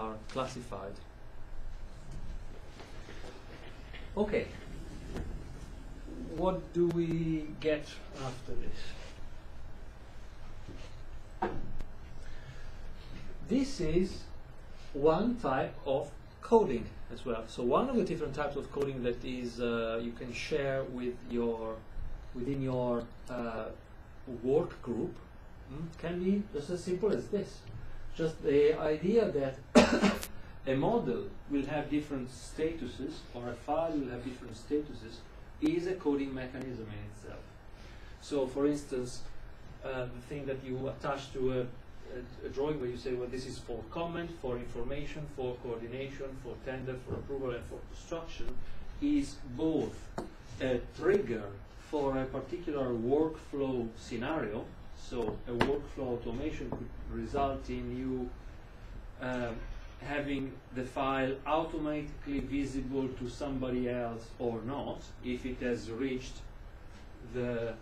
are classified. Okay. What do we get after this? This is one type of coding as well. So one of the different types of coding that is uh, you can share with your within your uh, work group mm, can be just as simple as this. Just the idea that a model will have different statuses or a file will have different statuses is a coding mechanism in itself. So for instance, uh, the thing that you attach to a, a, a, drawing where you say, well, this is for comment, for information, for coordination, for tender, for approval, and for construction, is both a trigger for a particular workflow scenario. So a workflow automation could result in you um, having the file automatically visible to somebody else or not if it has reached the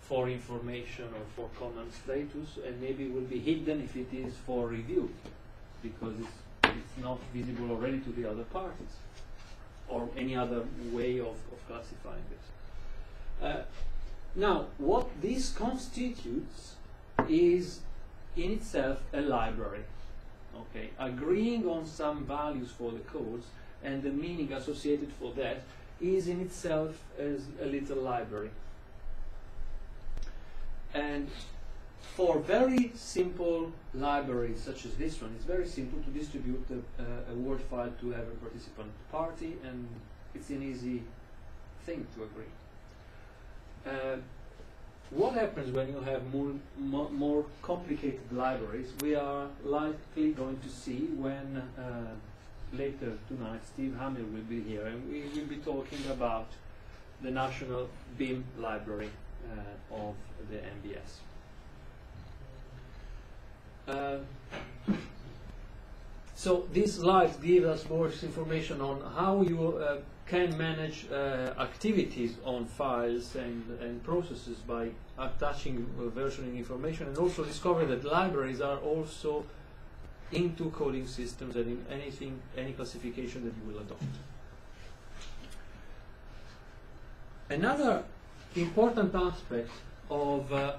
for information or for comment status and maybe will be hidden if it is for review because it's, it's not visible already to the other parties or any other way of, of classifying this. Uh, now, what this constitutes is in itself a library okay, agreeing on some values for the codes and the meaning associated for that is in itself as a little library. And for very simple libraries such as this one, it's very simple to distribute a, uh, a word file to every participant party, and it's an easy thing to agree. Uh, what happens when you have more, more, more, complicated libraries? We are likely going to see when uh, later tonight Steve Hamil will be here and we will be talking about the National BIM Library uh, of the NBS. Uh, so these slides give us more information on how you uh, can manage uh, activities on files and, and processes by attaching uh, versioning information and also discover that libraries are also into coding systems and in anything, any classification that you will adopt. Another important aspect of uh,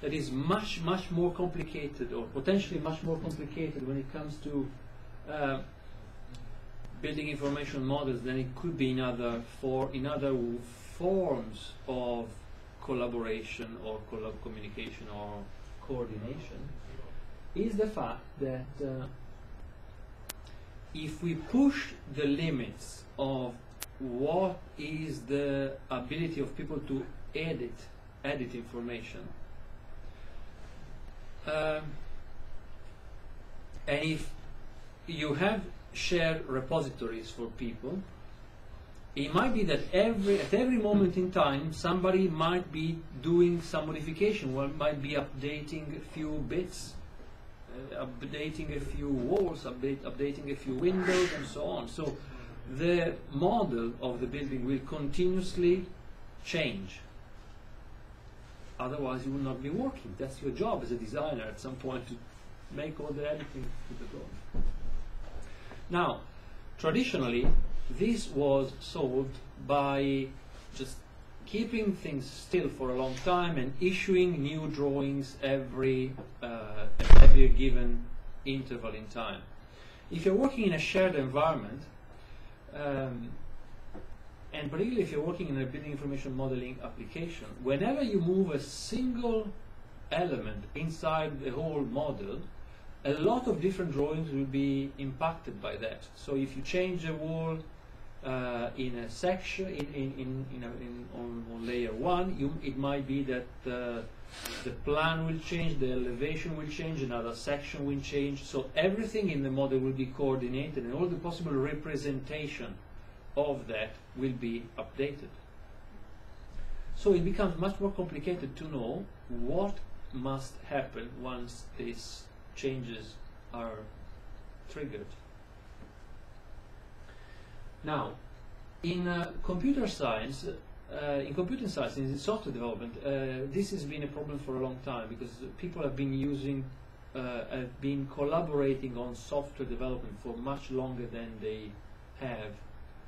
that is much, much more complicated or potentially much more complicated when it comes to uh, building information models than it could be in other for in other forms of collaboration or collab communication or coordination is the fact that uh, if we push the limits of what is the ability of people to edit edit information um, and if you have shared repositories for people. It might be that every at every moment in time somebody might be doing some modification, one might be updating a few bits, uh, updating a few walls, update, updating a few windows, and so on. So the model of the building will continuously change. Otherwise, you will not be working. That's your job as a designer at some point to make all the editing to the drawing. Now, traditionally, this was solved by just keeping things still for a long time and issuing new drawings every, uh, every given interval in time. If you're working in a shared environment, um, and particularly if you're working in a building information modeling application, whenever you move a single element inside the whole model, a lot of different drawings will be impacted by that. So if you change a wall uh, in a section, in, in, in, in, a, in on, on, layer one, you, it might be that uh, the plan will change, the elevation will change, another section will change. So everything in the model will be coordinated and all the possible representation of that will be updated. So it becomes much more complicated to know what must happen once this changes are triggered. Now, in uh, computer science, uh, in computer science, in software development, uh, this has been a problem for a long time because people have been using uh, have been collaborating on software development for much longer than they have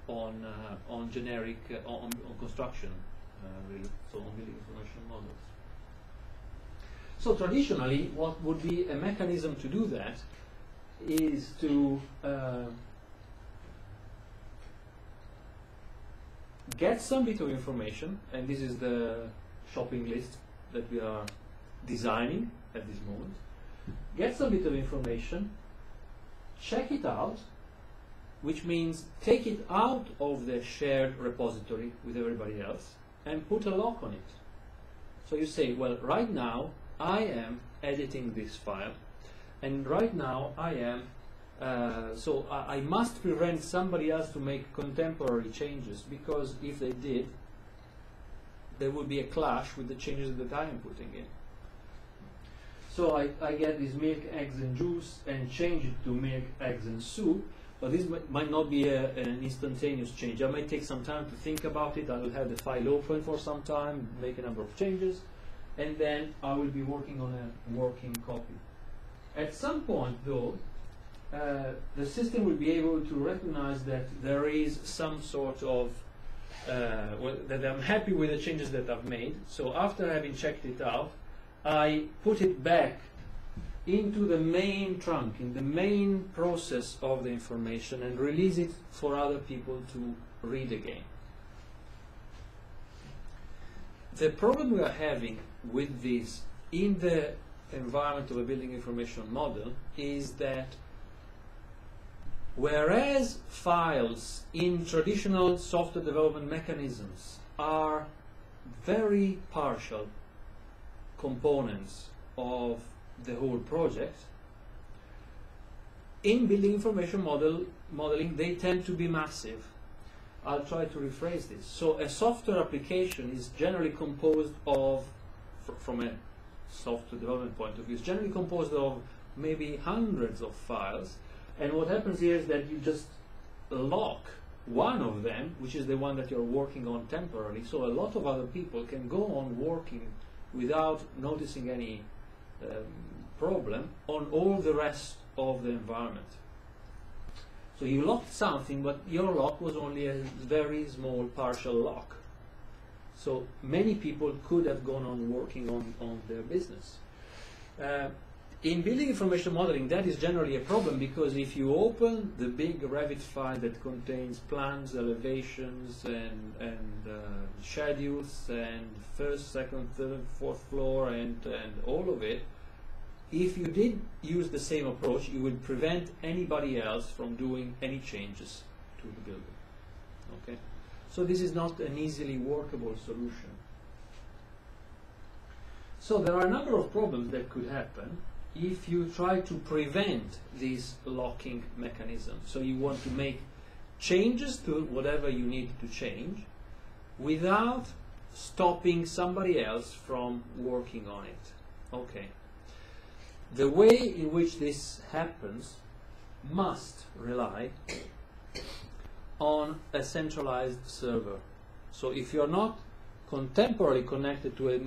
on uh, on generic uh, on, on construction, really, so on building information models. So traditionally, what would be a mechanism to do that is to uh, get some bit of information, and this is the shopping list that we are designing at this moment. Get some bit of information, check it out, which means take it out of the shared repository with everybody else and put a lock on it. So you say, well, right now I am editing this file, and right now I am uh, so I, I, must prevent somebody else to make contemporary changes because if they did, there would be a clash with the changes that I am putting in. So I, I get this milk, eggs and juice and change it to milk, eggs and soup, but this might not be a, an instantaneous change. I might take some time to think about it, I will have the file open for some time, make a number of changes, and then I will be working on a working copy. At some point though, uh, the system will be able to recognize that there is some sort of uh, that I'm happy with the changes that I've made. So after having checked it out, I put it back into the main trunk, in the main process of the information, and release it for other people to read again. The problem we are having with this in the environment of a building information model is that Whereas files in traditional software development mechanisms are very partial components of the whole project, in building information model modeling they tend to be massive. I'll try to rephrase this. So a software application is generally composed of, from a software development point of view, is generally composed of maybe hundreds of files and what happens here is that you just lock one of them, which is the one that you're working on temporarily. So a lot of other people can go on working without noticing any um, problem on all the rest of the environment. So you locked something, but your lock was only a very small partial lock. So many people could have gone on working on, on their business. Uh, in building information modeling, that is generally a problem because if you open the big Revit file that contains plans, elevations, and, and uh, schedules, and first, second, third, fourth floor, and, and all of it, if you did use the same approach, you would prevent anybody else from doing any changes to the building. Okay, so this is not an easily workable solution. So there are a number of problems that could happen if you try to prevent this locking mechanism, so you want to make changes to whatever you need to change without stopping somebody else from working on it. Okay. The way in which this happens must rely on a centralized server. So if you're not contemporarily connected to a,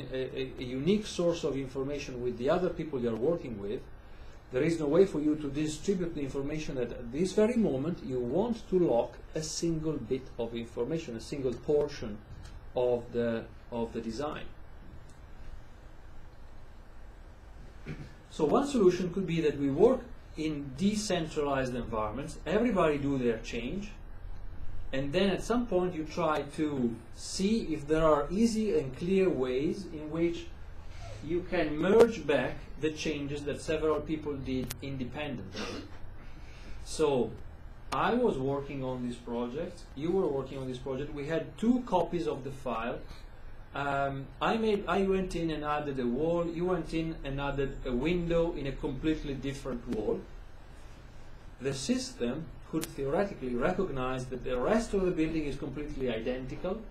a, unique source of information with the other people you're working with, there is no way for you to distribute the information that at this very moment you want to lock a single bit of information, a single portion of the, of the design. So one solution could be that we work in decentralized environments, everybody do their change, and then at some point you try to see if there are easy and clear ways in which you can merge back the changes that several people did independently. So I was working on this project, you were working on this project, we had two copies of the file. Um, I made, I went in and added a wall, you went in and added a window in a completely different wall. The system could theoretically recognize that the rest of the building is completely identical.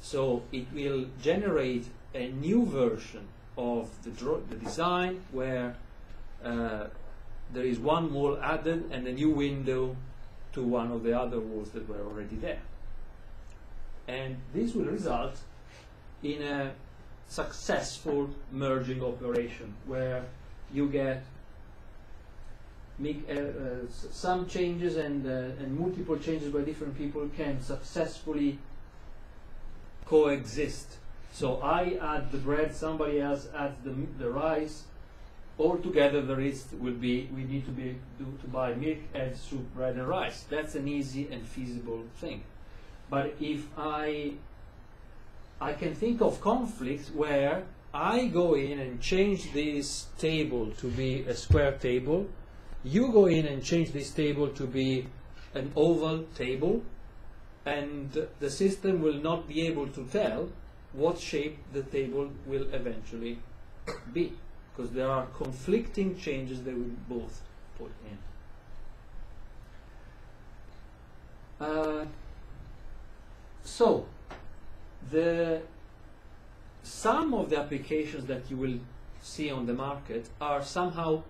So it will generate a new version of the, the design where uh, there is one wall added and a new window to one of the other walls that were already there. And this will result in a successful merging operation where you get make uh, uh, some changes and uh, and multiple changes by different people can successfully coexist. So I add the bread, somebody else adds the the rice. All together, the rest will be we need to be do, to buy milk, eggs, soup, bread, and rice. That's an easy and feasible thing. But if I I can think of conflicts where I go in and change this table to be a square table. You go in and change this table to be an oval table, and the system will not be able to tell what shape the table will eventually be because there are conflicting changes that we both put in. Uh, so, the some of the applications that you will see on the market are somehow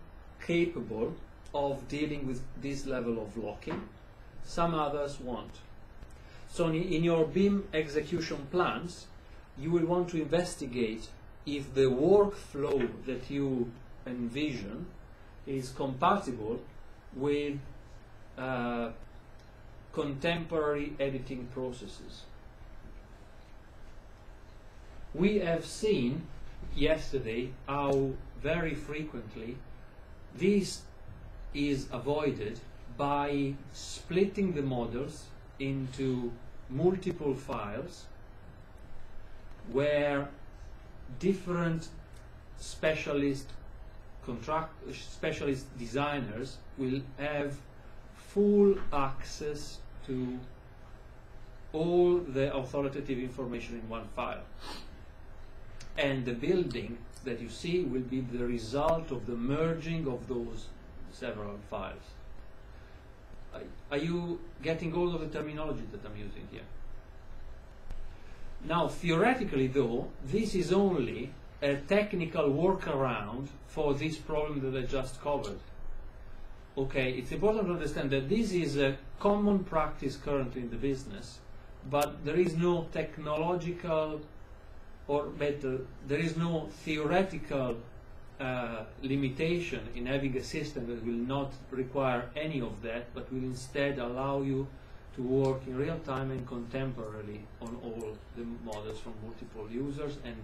capable of dealing with this level of locking. Some others won't. So in, your BIM execution plans, you will want to investigate if the workflow that you envision is compatible with uh, contemporary editing processes. We have seen yesterday how very frequently this is avoided by splitting the models into multiple files where different specialist contract specialist designers will have full access to all the authoritative information in one file. And the building that you see will be the result of the merging of those several files. Are- you getting all of the terminology that I'm using here? Now, theoretically, though, this is only a technical workaround for this problem that I just covered. Okay, it's important to understand that this is a common practice currently in the business, but there is no technological or better, there is no theoretical uh, limitation in having a system that will not require any of that, but will instead allow you to work in real time and contemporarily on all the models from multiple users and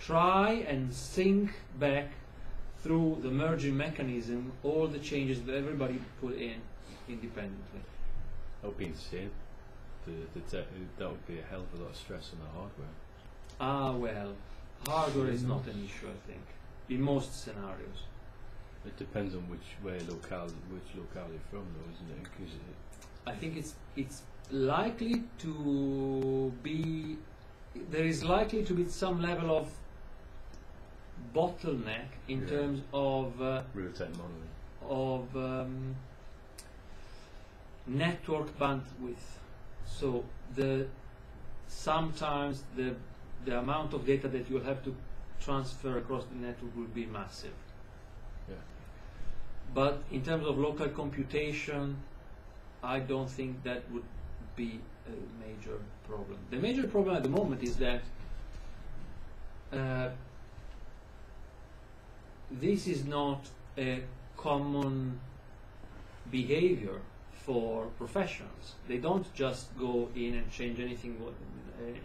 try and sync back through the merging mechanism all the changes that everybody put in independently. That would be insane. The, the that would be a hell of a lot of stress on the hardware. Ah, well, hardware is not an issue, I think, in most scenarios. It depends on which where locale, which locale you're from, though, isn't it? 'Cause it I think it's it's likely to be there is likely to be some level of bottleneck in Yeah. terms of uh, real-time modeling. of um, network bandwidth. So the sometimes the the amount of data that you'll have to transfer across the network will be massive. Yeah. But in terms of local computation, I don't think that would be a major problem. The major problem at the moment is that uh, this is not a common behavior for professionals. They don't just go in and change anything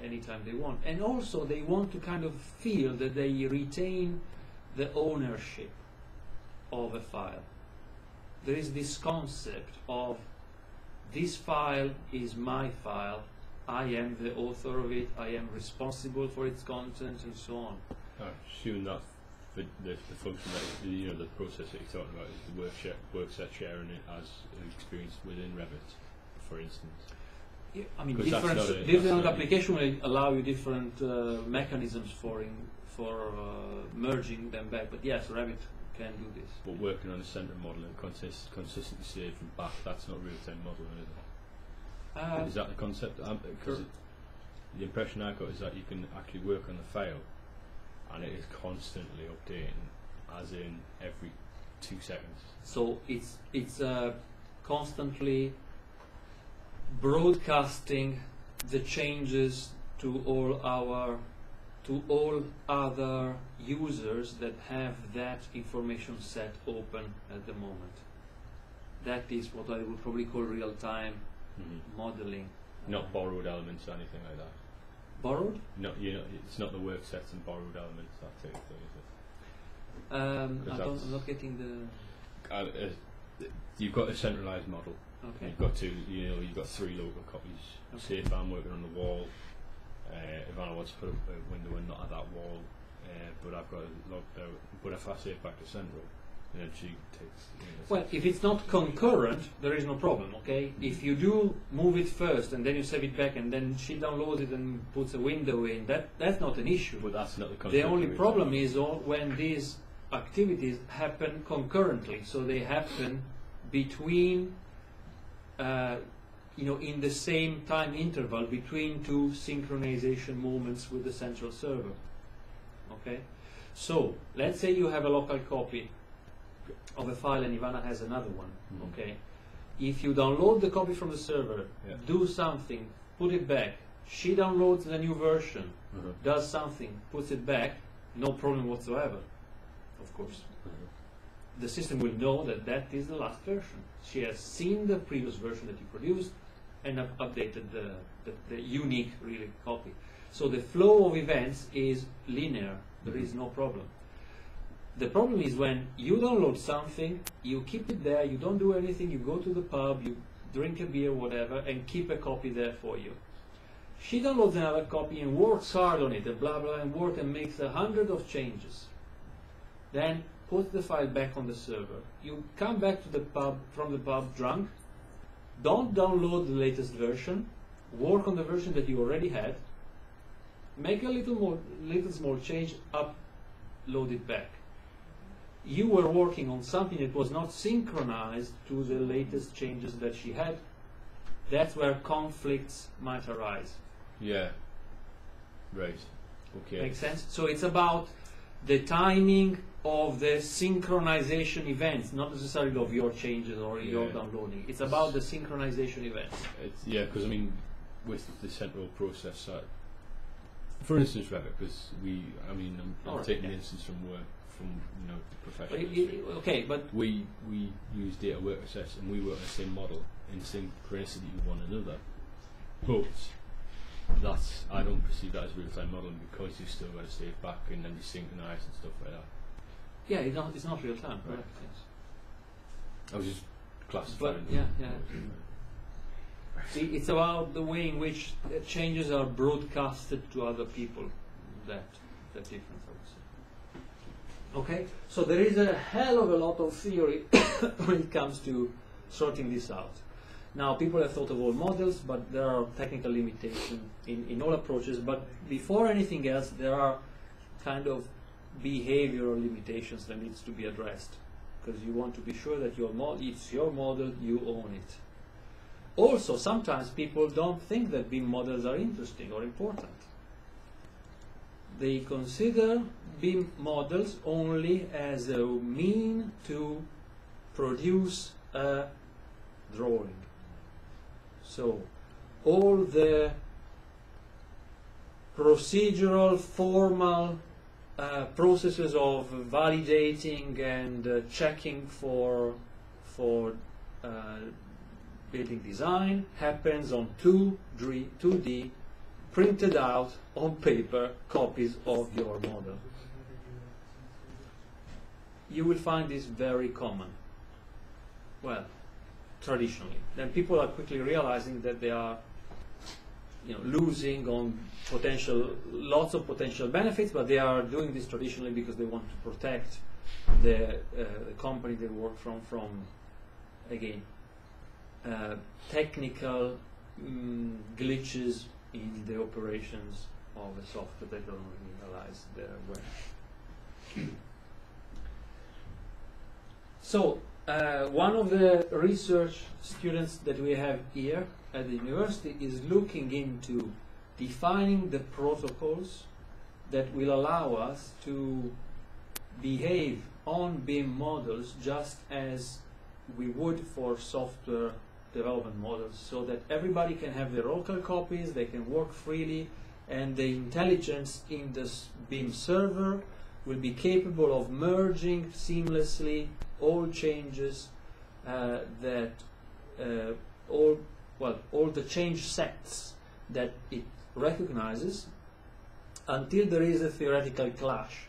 anytime they want. And also, they want to kind of feel that they retain the ownership of a file. There is this concept of this file is my file, I am the author of it, I am responsible for its content, and so on. I assume that the, the, the function that you know the process that you're talking about is the work share, work set sharing it as an experience within Revit, for instance. Yeah, I mean, different, a- different application will allow you different uh, mechanisms for in, for uh, merging them back. But yes, Revit can do this. But working on a centre model and consist, consistency saved from back, that's not real-time modeling, is it? Uh, is that the concept? Because the impression I got is that you can actually work on the file, and it is constantly updating, as in every two seconds. so it's it's uh, constantly broadcasting the changes to all our to all other users that have that information set open at the moment. that is what I would probably call real-time hmm modeling. Not borrowed elements or anything like that. Borrowed? Not you know, it's not the work sets and borrowed elements that type of thing, is it? Um, I don't, that's- I'm not getting the. Uh, uh, you've got a centralized model. Okay. You've got two, you know, you've got three local copies. Okay. Say if I'm working on the wall, uh, if I want to put up a window and not at that wall, uh, but I've got it logged out. But if I save back to central, she takes. You know, Well, if it's not concurrent, there is no problem, okay? If you do move it first and then you save it back and then she downloads it and puts a window in, that that's not an issue. but that's not the The only problem is all when these activities happen concurrently, so they happen between, uh, you know, in the same time interval between two synchronization moments with the central server. Okay, so let's say you have a local copy of a file and Ivana has another one. Mhm. Okay, if you download the copy from the server, Yeah. do something, put it back. She downloads the new version Uh-huh. does something, puts it back, no problem whatsoever, of course. The system will know that that is the last version. She has seen the previous version that you produced and up- updated the, the, the unique, really, copy. So the flow of events is linear. There is no problem. The problem is when you download something, you keep it there, you don't do anything, you go to the pub, you drink a beer, whatever, and keep a copy there for you. She downloads another copy and works hard on it and blah blah and works and makes a hundred of changes. Then puts the file back on the server. You come back to the pub from the pub drunk. Don't download the latest version. Work on the version that you already had. Make a little more, little small change. Upload it back. You were working on something that was not synchronized to the latest changes that she had. That's where conflicts might arise. Yeah. Right. Okay. Makes sense? So it's about the timing of the synchronization events, not necessarily of your changes or your downloading. It's about the synchronization events. It's, yeah, because I mean, with the central process side, for instance, Revit, because we, I mean, I'm, I'm Alright, taking yeah. the instance from work, from you know, the But professional. industry. okay, but we we use data work assess and we work on the same model in synchronicity with one another. But that's I don't perceive that as real time modeling because you've still got to save back and then be synchronized and stuff like that. yeah, it's not, it's not real time, Right. correct? Yes. I was just classifying. yeah, yeah. See, it's about the way in which changes are broadcasted to other people. That that difference, I would say. Okay, so there is a hell of a lot of theory when it comes to sorting this out. Now, people have thought of all models, but there are technical limitations in, in all approaches. But before anything else, there are kind of behavioral limitations that needs to be addressed because you want to be sure that your mo- it's your model, you own it. Also, sometimes people don't think that BIM models are interesting or important. They consider BIM models only as a mean to produce a drawing. So, all the procedural, formal uh, processes of validating and uh, checking for for uh, building design happens on 2D, 2D printed out on paper copies of your model. You will find this very common. Well, traditionally. Then people are quickly realizing that they are you know, losing on potential, lots of potential benefits, but they are doing this traditionally because they want to protect the, uh, the company they work from from, again, uh, technical mm, glitches in the operations of the software they don't realize they're wearing. So, uh, one of the research students that we have here at the university is looking into defining the protocols that will allow us to behave on BIM models just as we would for software development models so that everybody can have their local copies, they can work freely, and the intelligence in this BIM server will be capable of merging seamlessly all changes uh, that uh, all well all the change sets that it recognizes until there is a theoretical clash.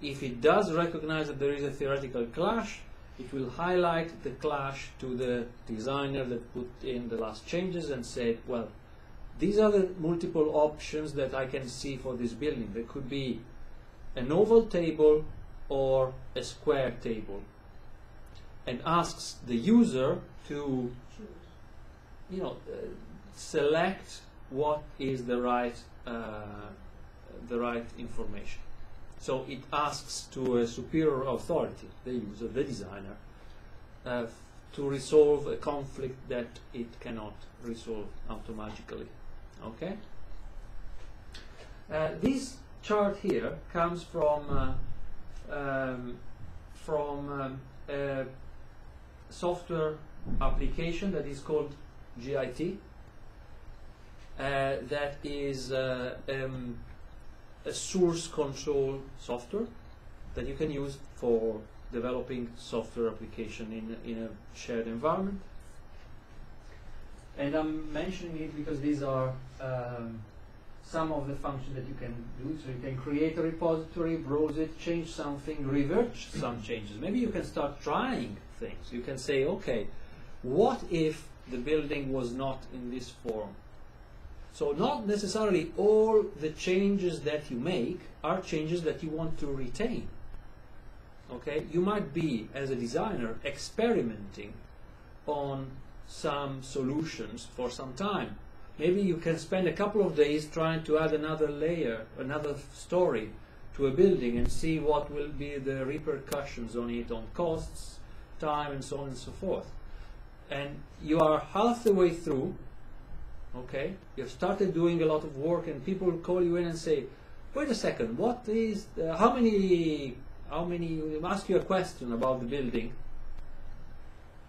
If it does recognize that there is a theoretical clash, it will highlight the clash to the designer that put in the last changes and said, well, these are the multiple options that I can see for this building. There could be an oval table or a square table and asks the user to you know uh, select what is the right uh, the right information so it asks to a superior authority the user the designer uh, to resolve a conflict that it cannot resolve automatically okay uh, this chart here comes from uh, um, from um, a software application that is called GIT. Uh, that is uh, um, a source control software that you can use for developing software application in, in a shared environment. And I'm mentioning it because these are um, some of the functions that you can do. So you can create a repository, browse it, change something, revert some changes. Maybe you can start trying things. You can say, okay, what if the building was not in this form? So not necessarily all the changes that you make are changes that you want to retain. Okay, you might be as a designer experimenting on some solutions for some time. Maybe you can spend a couple of days trying to add another layer, another story to a building and see what will be the repercussions on it on costs, time and so on and so forth. And you are half the way through, okay? You've started doing a lot of work and people call you in and say, wait a second, what is, the, how many, how many, ask you a question about the building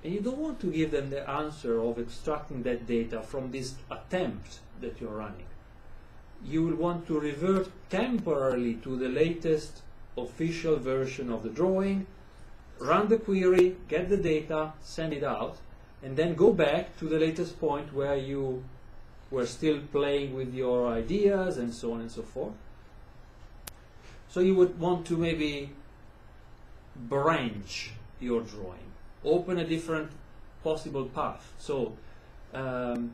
and you don't want to give them the answer of extracting that data from this attempt that you're running. You will want to revert temporarily to the latest official version of the drawing, run the query, get the data, send it out, and then go back to the latest point where you were still playing with your ideas and so on and so forth. So you would want to maybe branch your drawing open a different possible path. So um,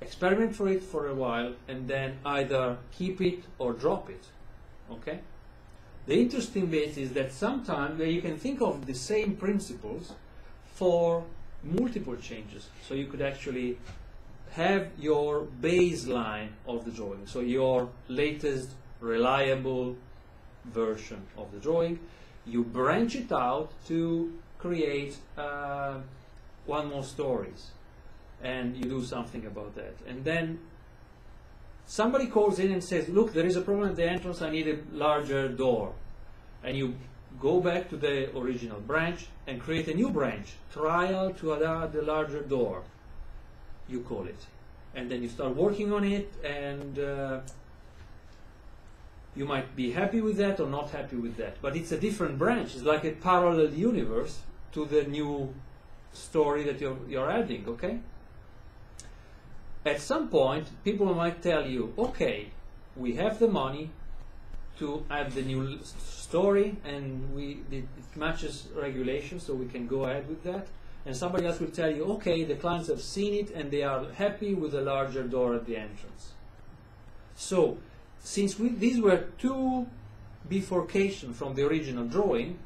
experiment for it for a while and then either keep it or drop it. Okay? The interesting bit is that sometimes you can think of the same principles for multiple changes. So you could actually have your baseline of the drawing, so your latest reliable version of the drawing. You branch it out to create uh, one more stories. And you do something about that. And then somebody calls in and says look there is a problem at the entrance. I need a larger door. And you go back to the original branch and create a new branch. Trial to add the larger door you call it and then you start working on it and uh, you might be happy with that or not happy with that. But it's a different branch. It's like a parallel universe to the new story that you're, you're adding, okay? At some point, people might tell you, okay, we have the money to add the new story and we it, it matches regulations, so we can go ahead with that. And somebody else will tell you, okay, the clients have seen it and they are happy with the larger door at the entrance. So since we, these were two bifurcations from the original drawing,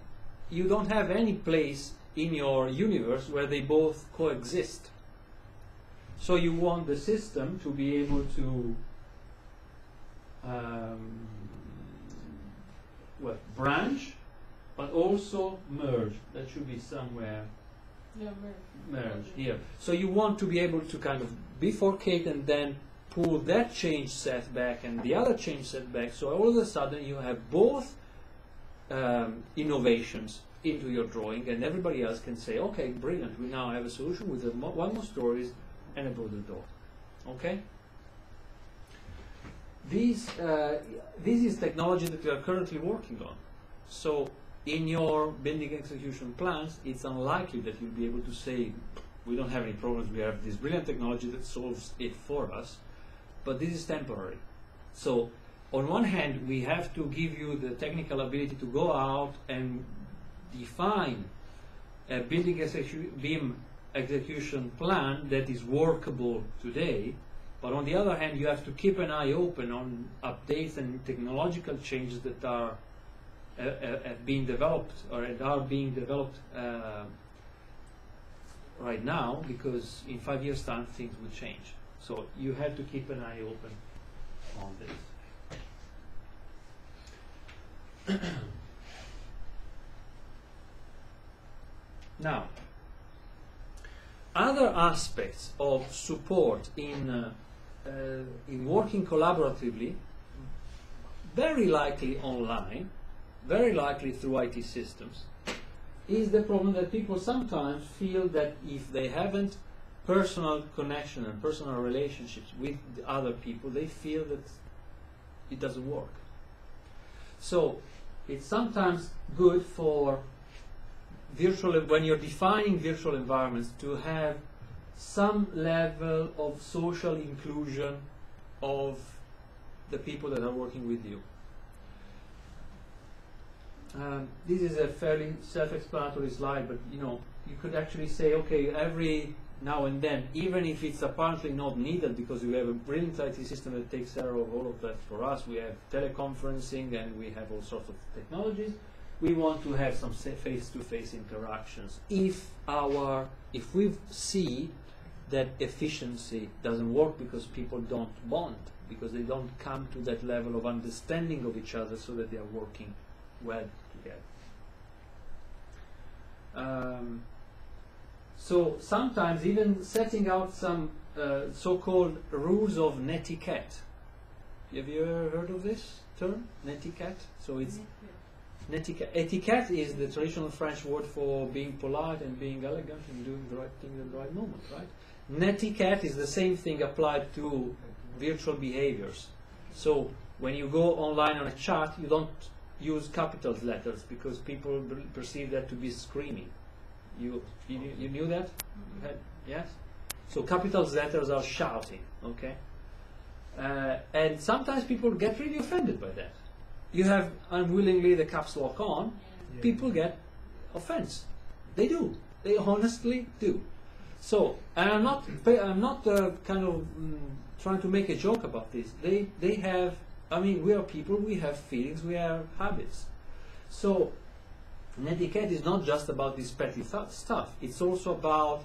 you don't have any place in your universe where they both coexist. So you want the system to be able to um, well, branch, but also merge. That should be somewhere Yeah, merge. here. So you want to be able to kind of bifurcate and then pull that change set back and the other change set back. So all of a sudden you have both um, innovations into your drawing, and everybody else can say, okay, brilliant, we now have a solution with a mo one more stories and a broader door. Okay? These, uh, this is technology that we are currently working on. So in your building execution plans, it's unlikely that you'll be able to say, we don't have any problems, we have this brilliant technology that solves it for us, but this is temporary. So, on one hand, we have to give you the technical ability to go out and define a building execu- BIM execution plan that is workable today, but on the other hand, you have to keep an eye open on updates and technological changes that are uh, uh, have been developed or are being developed uh, right now because in five years' time things will change. So you have to keep an eye open on this. now, other aspects of support in uh, uh, in working collaboratively, very likely online, very likely through IT systems, is the problem that people sometimes feel that if they haven't personal connection and personal relationships with the other people, they feel that it doesn't work. So it's sometimes good for virtual when you're defining virtual environments to have some level of social inclusion of the people that are working with you. Um, this is a fairly self-explanatory slide, but you know you could actually say, okay, every now and then, even if it's apparently not needed because we have a brilliant IT system that takes care of all of that for us, we have teleconferencing and we have all sorts of technologies. We want to have some face-to-face interactions. If our, if we see that efficiency doesn't work because people don't bond, because they don't come to that level of understanding of each other so that they are working well Um, so sometimes even setting out some uh, so-called rules of netiquette. Have you ever heard of this term, netiquette? So it's netiquette. Etiquette is the traditional French word for being polite and being elegant and doing the right thing at the right moment, right? Netiquette is the same thing applied to virtual behaviors. So when you go online on a chat, you don't use capital letters because people perceive that to be screaming. You, you, you knew that? You had, yes? So capital letters are shouting, okay? Uh, and sometimes people get really offended by that. You have unwillingly the caps lock on, Yeah. people get offense. They do. They honestly do. So, and I'm not, I'm not uh, kind of mm, trying to make a joke about this. They, they have, I mean, we are people, we have feelings, we have habits. So, netiquette is not just about this petty th- stuff. It's also about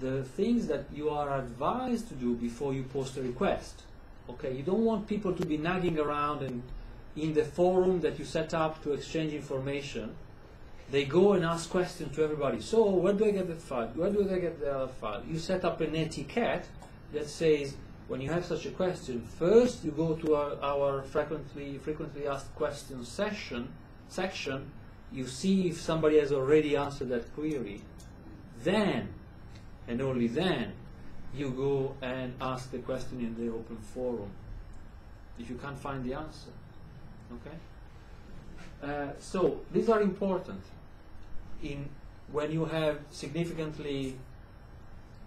the things that you are advised to do before you post a request. Okay, you don't want people to be nagging around and in the forum that you set up to exchange information. They go and ask questions to everybody. So, where do I get that file? Where do I get the other file? You set up an etiquette that says when you have such a question, first you go to our, our frequently frequently asked questions session section. You see if somebody has already answered that query. Then, and only then, you go and ask the question in the open forum. If you can't find the answer, okay. Uh, so these are important in when you have significantly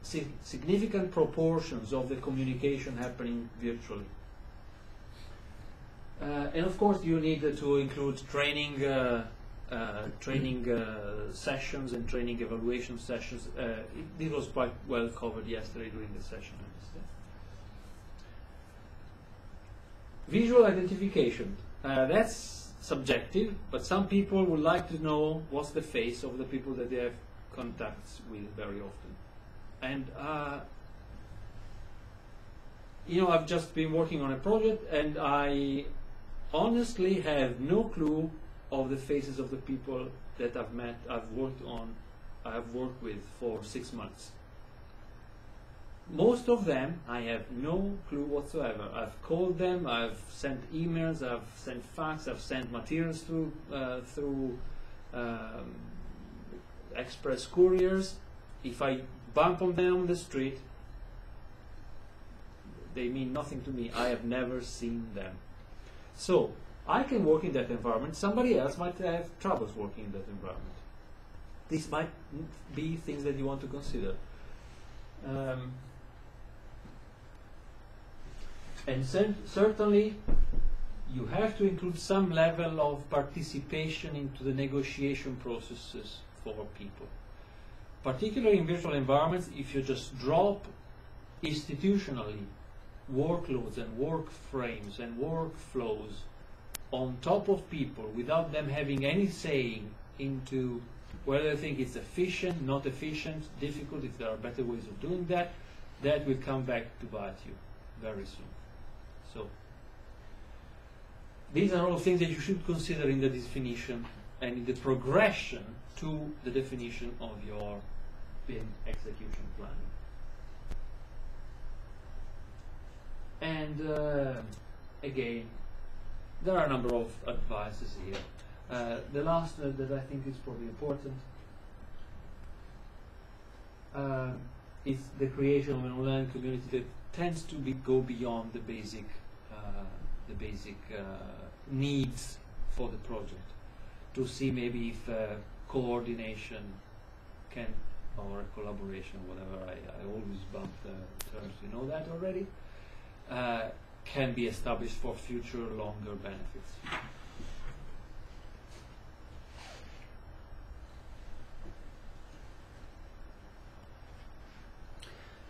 si- significant proportions of the communication happening virtually. Uh, and of course, you need to include training, uh, uh, training uh, sessions and training evaluation sessions. Uh, it, this was quite well covered yesterday during the session. Visual identification. Uh, that's subjective, but some people would like to know what's the face of the people that they have contacts with very often. And uh, you know, I've just been working on a project, and I honestly have no clue of the faces of the people that I've met, I've worked on, I have worked with for six months. Most of them, I have no clue whatsoever. I've called them, I've sent emails, I've sent fax, I've sent materials through uh, through um, express couriers. If I bump on them on the street, they mean nothing to me. I have never seen them. So, I can work in that environment. Somebody else might have troubles working in that environment. These might be things that you want to consider. Um, and cer- certainly, you have to include some level of participation into the negotiation processes for people. Particularly in virtual environments, if you just drop institutionally workloads and work frames and workflows on top of people without them having any saying into whether they think it's efficient, not efficient, difficult, if there are better ways of doing that, that will come back to bite you very soon. So these are all things that you should consider in the definition and in the progression to the definition of your Execution planning. And uh, again, there are a number of advices here. Uh, the last uh, that I think is probably important uh, is the creation of an online community that tends to be, go beyond the basic, uh, the basic uh, needs for the project. To see maybe if uh, coordination can, or collaboration, whatever. I, I always bump the terms. You know that already. Uh, can be established for future longer benefits.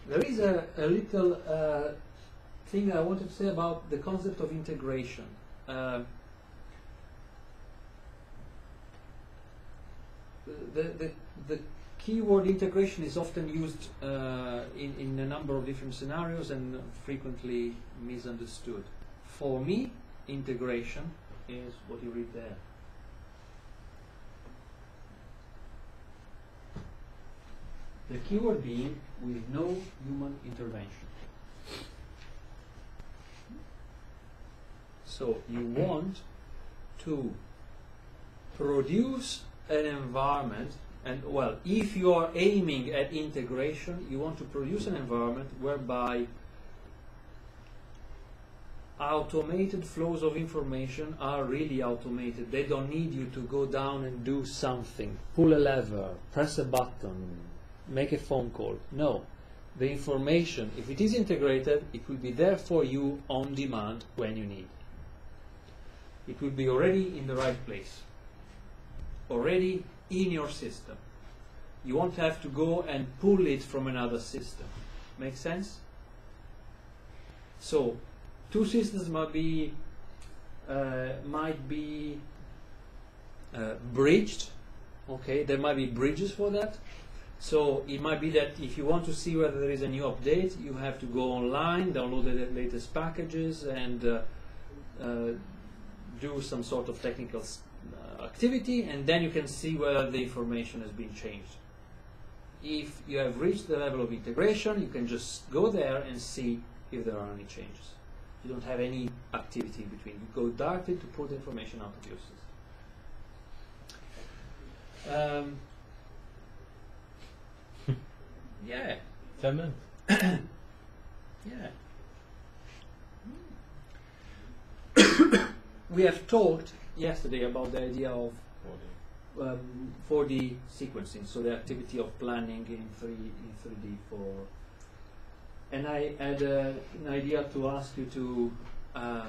There is a, a little uh, thing I wanted to say about the concept of integration. Uh, the, the, the keyword integration is often used uh, in, in a number of different scenarios and frequently misunderstood. For me, integration is what you read there. The keyword being with no human intervention. So you want to produce an environment and well, if you are aiming at integration, you want to produce an environment whereby automated flows of information are really automated. They don't need you to go down and do something, pull a lever, press a button, make a phone call. No. The information, if it is integrated, it will be there for you on demand when you need. It will be already in the right place, already in your system. You won't have to go and pull it from another system. Make sense? So, two systems might be uh, might be uh, bridged. Okay, there might be bridges for that. So it might be that if you want to see whether there is a new update, you have to go online, download the latest packages, and uh, uh, do some sort of technical uh, activity, and then you can see whether the information has been changed. If you have reached the level of integration, you can just go there and see if there are any changes. You don't have any activity in between. You go directly to put information out of your system. Um, yeah, Ten minutes. yeah. We have talked yesterday about the idea of um, 4D sequencing, so the activity of planning in 3 in 3D for. And I had uh, an idea to ask you to uh,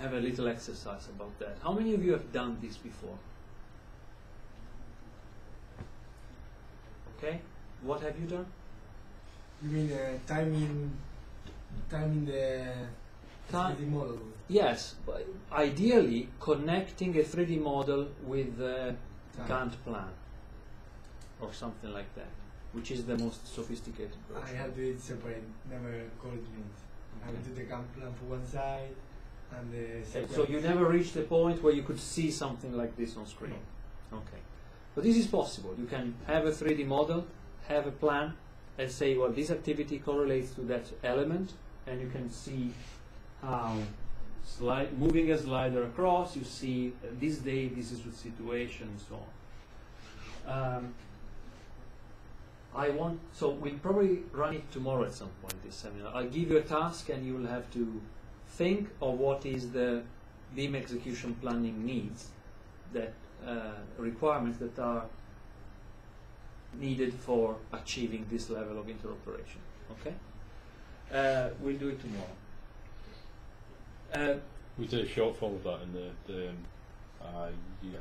have a little exercise about that. How many of you have done this before? Okay, what have you done? You mean uh, timing, timing the Time- 3D model? Yes, but ideally connecting a 3D model with a Time. Gantt plan or something like that, which is the most sophisticated I have to do it separate, never coordinate. I have to do the Gantt plan for one side and the Okay, so you never reached the point where you could see something like this on screen. Okay. But this is possible. You can have a 3D model, have a plan, and say, well, this activity correlates to that element, and you can see how slide, moving a slider across, you see uh, this day, this is the situation, and so on. Um, I want, so we'll probably run it tomorrow at some point, this seminar. I'll give you a task, and you will have to think of what is the BIM execution planning needs, that uh, requirements that are needed for achieving this level of interoperation. Okay, uh, we'll do it tomorrow. Uh, We did a short form of that in the, the um, uh,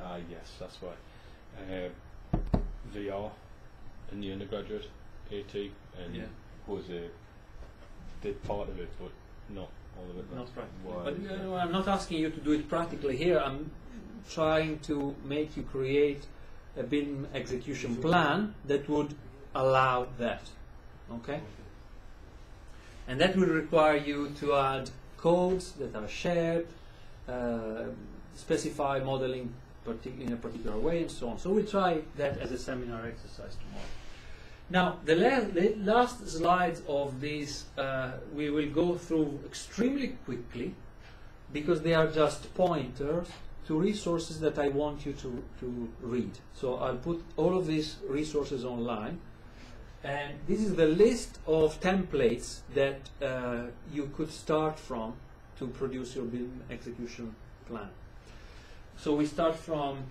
ah, yes, that's why. Uh, VR in the undergraduate AT and Yeah. was a did part of it, but not all of it. not practically. why- But uh, I'm not asking you to do it practically here. I'm trying to make you create a BIM execution plan that would allow that. Okay? And that would require you to add codes that are shared, uh, specify modeling in a particular way, and so on. So we'll try that as a seminar exercise tomorrow. Now, the, la- the last slides of these uh, we will go through extremely quickly because they are just pointers to resources that I want you to, to read. So I'll put all of these resources online. And this is the list of templates that uh, you could start from to produce your BIM execution plan. So we start from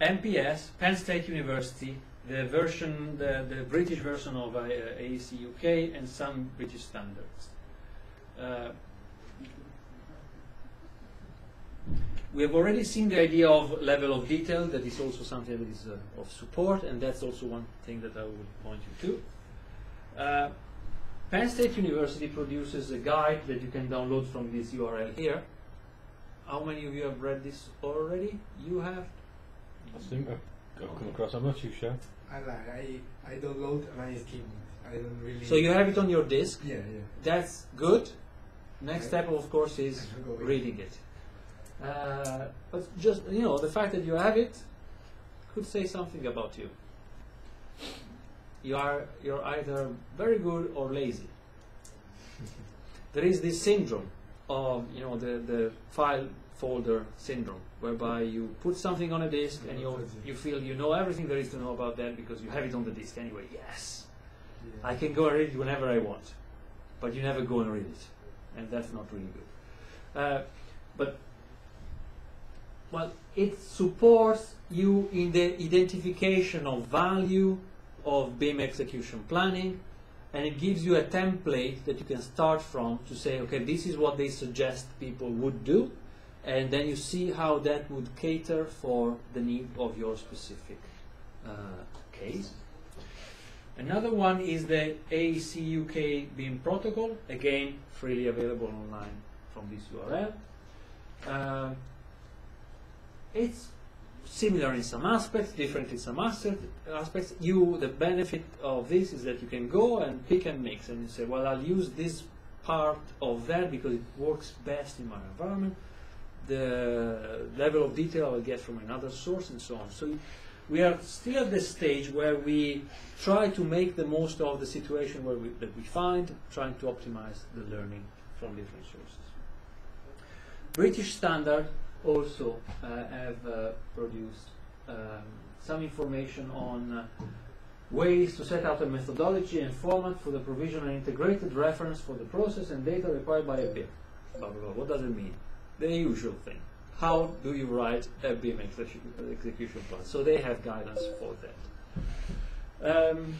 MPS, Penn State University, the version, the, the British version of uh, AEC UK, and some British standards. Uh, we have already seen the idea of level of detail. That is also something that is uh, of support, and that's also one thing that I would point you to. Uh, Penn State University produces a guide that you can download from this URL here. How many of you have read this already? You have? I think I've, I've come across. I'm not too sure. I like I I download and I skim it. I don't really. So you have it on your disk. Yeah, yeah. That's good. Next step, of course, is I shall reading it. Uh, but just you know, the fact that you have it could say something about you. You are you're either very good or lazy. there is this syndrome of you know the the file folder syndrome, whereby you put something on a disk and you you feel you know everything there is to know about that because you have it on the disk anyway. Yes, Yeah. I can go and read it whenever I want, but you never go and read it, and that's not really good. Uh, but well, it supports you in the identification of value of BIM execution planning, and it gives you a template that you can start from to say, okay, this is what they suggest people would do, and then you see how that would cater for the need of your specific uh, case. Another one is the AEC UK BIM protocol, again freely available online from this URL. Uh, it's similar in some aspects, different in some aspects. You, the benefit of this is that you can go and pick and mix, and you say, well, I'll use this part of that because it works best in my environment. The level of detail I'll get from another source, and so on. So we are still at the stage where we try to make the most of the situation where we, that we find, trying to optimize the learning from different sources. British Standard also uh, have uh, produced um, some information on uh, ways to set out a methodology and format for the provision and integrated reference for the process and data required by a BIM. Blah, blah, blah. What does it mean? The usual thing. How do you write a BIM execu- execution plan? So they have guidance for that. Um,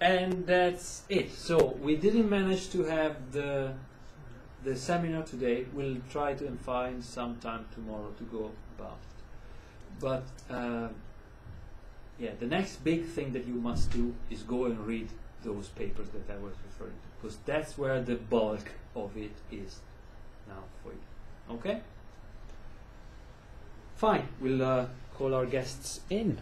and that's it. So we didn't manage to have the the seminar today. We'll try to find some time tomorrow to go about it. But um, yeah, the next big thing that you must do is go and read those papers that I was referring to, because that's where the bulk of it is now for you. Okay? Fine. We'll uh, call our guests in.